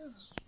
Yeah.